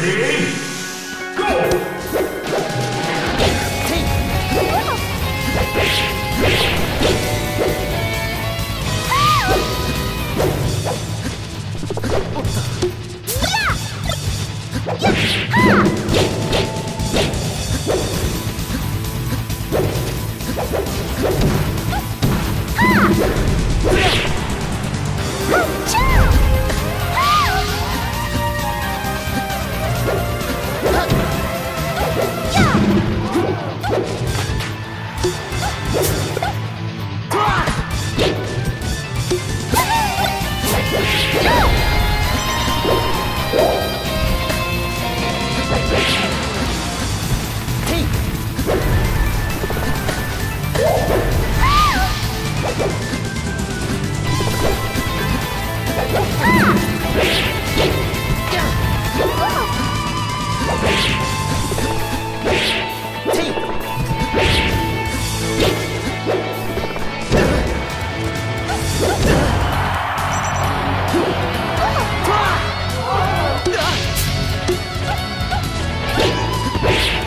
Ready? Go!